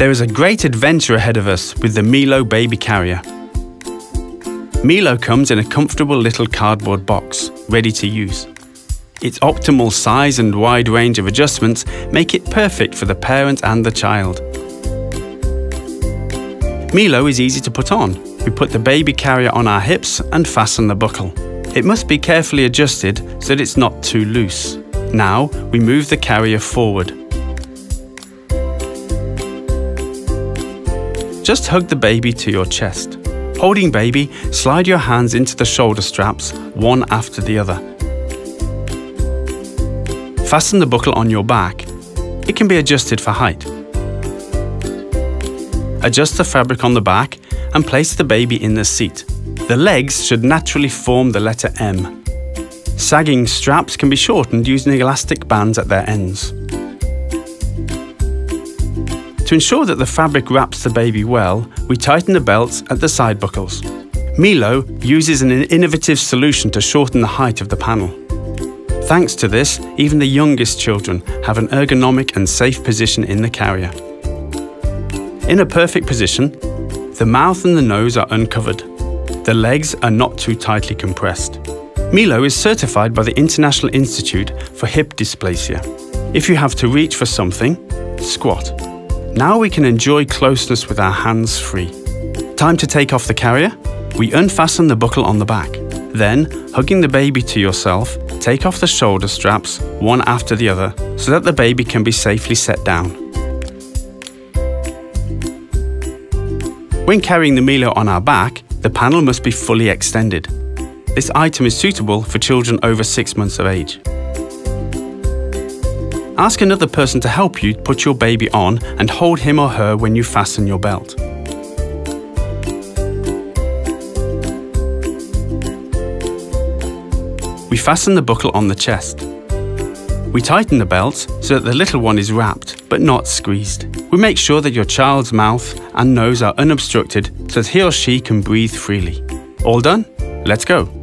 There is a great adventure ahead of us with the Milo baby carrier. Milo comes in a comfortable little cardboard box, ready to use. Its optimal size and wide range of adjustments make it perfect for the parent and the child. Milo is easy to put on. We put the baby carrier on our hips and fasten the buckle. It must be carefully adjusted so that it's not too loose. Now we move the carrier forward. Just hug the baby to your chest. Holding baby, slide your hands into the shoulder straps, one after the other. Fasten the buckle on your back. It can be adjusted for height. Adjust the fabric on the back and place the baby in the seat. The legs should naturally form the letter M. Sagging straps can be shortened using elastic bands at their ends. To ensure that the fabric wraps the baby well, we tighten the belts at the side buckles. Milo uses an innovative solution to shorten the height of the panel. Thanks to this, even the youngest children have an ergonomic and safe position in the carrier. In a perfect position, the mouth and the nose are uncovered. The legs are not too tightly compressed. Milo is certified by the International Institute for Hip Dysplasia. If you have to reach for something, squat. Now we can enjoy closeness with our hands free. Time to take off the carrier? We unfasten the buckle on the back. Then, hugging the baby to yourself, take off the shoulder straps, one after the other, so that the baby can be safely set down. When carrying the Milo on our back, the panel must be fully extended. This item is suitable for children over 6 months of age. Ask another person to help you put your baby on and hold him or her when you fasten your belt. We fasten the buckle on the chest. We tighten the belt so that the little one is wrapped but not squeezed. We make sure that your child's mouth and nose are unobstructed so that he or she can breathe freely. All done? Let's go.